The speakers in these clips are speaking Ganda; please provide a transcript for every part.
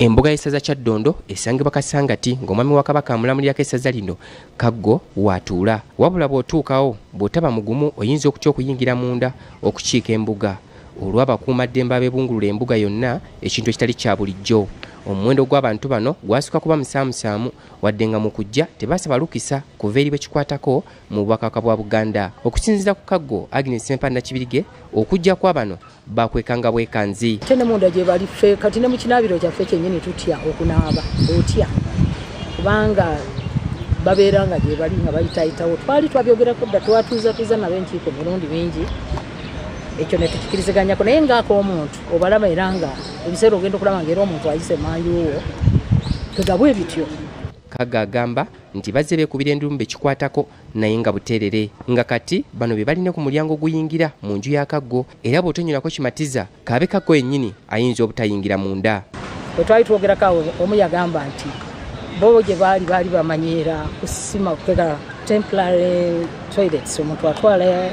embuga y'essaza kyaddondo esangibwa kasangati ng'omwami wa kabaka amulamulirako essaza lino kaggo waatuula wabula bw'otuukawo bw'otaba mugumu oyinza okutya okuyingira munda okukiika embuga. Olw'abakuumaddembe abeebungulula embuga yonna ekintu ekitali kya bulijjo omuwendo gw'abantu bano gwasukka kuba musaamusaamu wadde nga mu kujja tebaasaba lukisa kuva eri bwekikwatako mu bubakaka bwa buganda. Okusinziira ku kaggo agnes empanda kibirige okujja kwa bano bakwekanga bwekanzi. Ate ne munda gye bali ffe kati ne mu kinaabiro kyaffe kyennyini tutya okunaaba? Otya? Kubanga babeera nga gye bali nga bayitayitawo twali twabyogerako dda twatuuzatuuza nabo enkiiko emirundi mingi ekyo netukikiriziganyako naye ngaak'omuntu obalaba era nga ebiseera ogenda okulaba nga era omuntu ayise manjuwo twegabwe bityo kagga agamba nti bazze beekubira endulu bekikwatako naye nga buteerere. Nga kati bano be balina ku mulyango oguyingira mu nju ya kaggo era bw'otonyolako kimatiza kaabe kaggo yennyini ayinza obutayingira munda. Bwe twali twogerako awo omu yagamba nti bo gye baali baali bamanyiira kusima kega temporary toilets omuntu atwala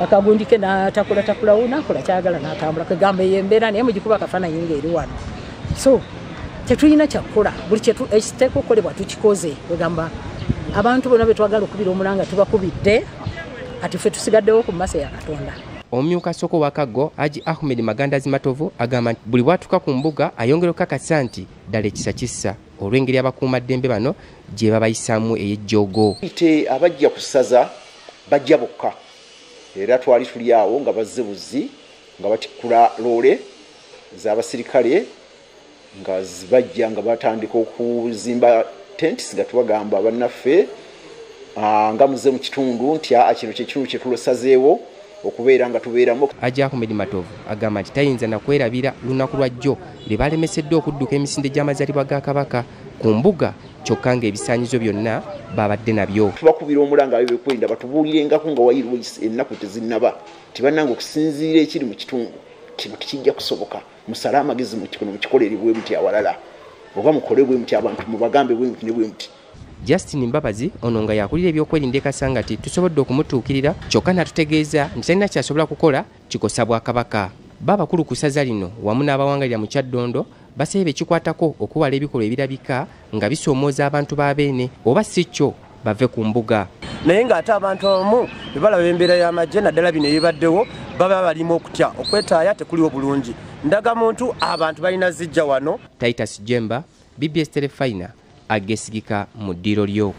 akagundike natakulatakulawo nakola kyagala natambula. Kegamba eyo embeera naye mugikuba akafaananyi ngaeri wano. So tetulina kyakukola buli ekiteeka okukolebwa tukikoze. Wegamba abantu bonna betwagala okubira omulanga tubakubidde ati ffe tusigaddewo ku maaso ya katonda. Omumyuka soko wa kaggo haji ahmed magandazi matovu agamba nti buli bwatuuka ku mbuga ayongera okukakasa nti ddala ekisa kissa. Olw'engeri abakuumaddembe bano gye babayisaamu ey'ejjoogo ite abajja ku ssaza bajja bokka era twali tuli awo nga bazze buzzi nga batikkula loole z'abasirikale nga bajja nga batandika okuzimba tents nga tubagamba bannaffe nga muze mu kitundu nti aa kino kyekitundu kyetulosazeewo okubeera nga tubeeramu. Aji ahmed matovu agamba nti tayinza nakwerabira lunaku lwa jjo lwe balemeseddwa okudduka emisinde gy'amazaalibwa ga kabaka ku mbuga kyokka ng'ebisaanyizo byonna babadde nabyo. Tubakubira omulanga abe bekwenda batubuulirengako nga wayirwa ennaku tezinnaba. Tibannanga okusinziira ekiri mu kitundu kino tekijja kusoboka. Musale amagezi mukikono mukikolere bwe muti awalala. Oba mukole bwe muti abantu mubagambe bwe muti ne bwe muti. Justin mbabazi ono nga yakulira ebyokwerinda ekasanga nti tusobodde okumutuukirira kyokka natutegeeza nti talina kyasobola kukola kikosa bwakabaka. Baabakulu ku ssaza lino wamu n'abawangalira mu kyaddondo basabye bekikwatako okuwala ebikolwa ebirabika nga bisoomooza abantu ba beene oba si kyo bave ku mbuga. Naye ng'ate abantu abamu bwe balaba embeera y'amagye naddala bino ebibaddewo baba balimu okutya okwetaaya tekuliwo bulungi. Ndaga muntu abantu balina zijja wano. Titus jemba bbs telefina agesigika mu ddiiro lyo